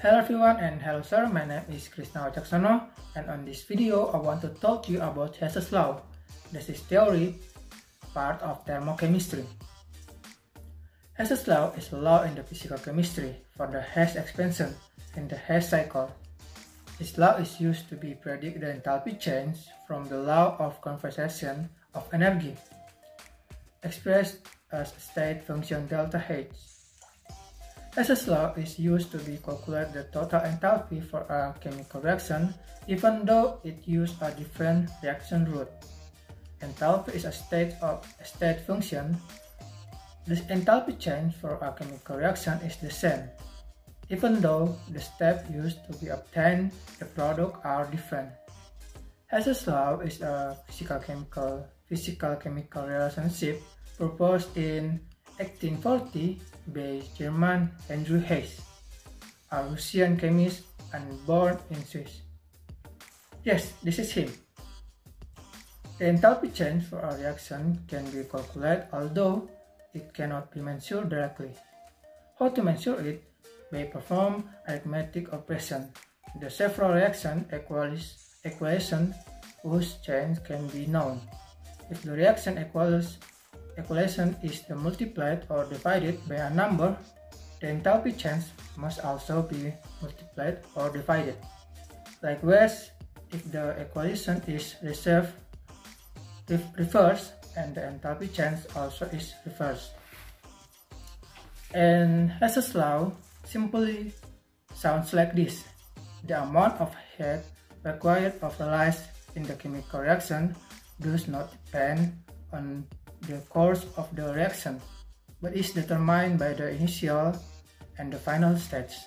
Hello everyone and hello sir, my name is Krisna Wicaksono and on this video I want to talk to you about Hess's law. This is theory, part of thermochemistry. Hess's law is a law in the physical chemistry for the Hess expansion in the Hess cycle. This law is used to be predict the enthalpy change from the law of conservation of energy, expressed as state function delta H. Hess's law is used to be calculate the total enthalpy for a chemical reaction even though it uses a different reaction route. Enthalpy is a state of state function. The enthalpy change for a chemical reaction is the same, even though the steps used to be obtained the product are different. Hess's law is a physical-chemical physical-chemical relationship proposed in 1840 by Germain Andrew Hess, a Russian chemist and born in Swiss. Yes, this is him. The enthalpy change for a reaction can be calculated although it cannot be measured directly. How to measure it? By perform arithmetic operation. The several reaction equation whose change can be known. If the reaction equals equation is multiplied or divided by a number, the enthalpy change must also be multiplied or divided. Likewise, if the equation is reserved reversed and the enthalpy change also is reversed. And Hess's law simply sounds like this. The amount of heat required of the in the chemical reaction does not depend on the course of the reaction, but is determined by the initial and the final states.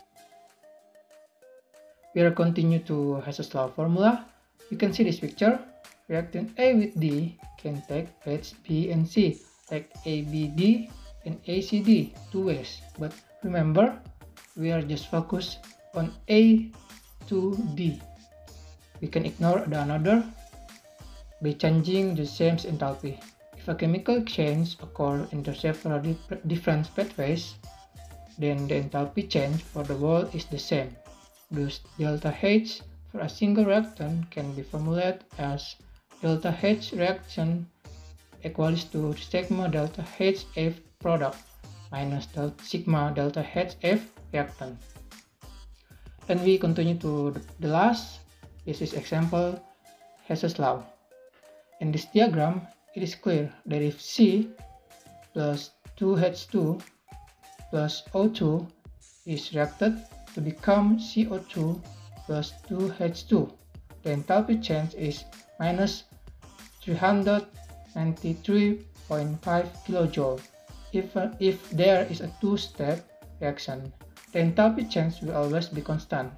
We are continue to Hess's law formula. You can see this picture. Reactant A with D can take paths B and C, like ABD and ACD, two ways. But remember, we are just focused on A to D. We can ignore the another by changing the same enthalpy. If a chemical change occurs in several different pathways, then the enthalpy change for the whole is the same. Thus, delta H for a single reactant can be formulated as delta H reaction equals to sigma delta HF product minus delta sigma delta HF reactant. And we continue to the last. This is example Hess's law. In this diagram, it is clear that if C plus 2H2 plus O2 is reacted to become CO2 plus 2H2, the enthalpy change is minus 393.5 kJ. If, uh, if there is a two-step reaction, the enthalpy change will always be constant,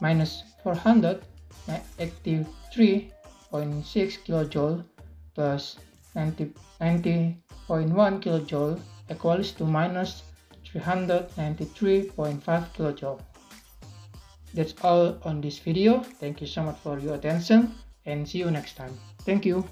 minus 483.6 kJ plus 90.1 kJ equals to minus 393.5 kJ. That's all on this video. Thank you so much for your attention and see you next time. Thank you.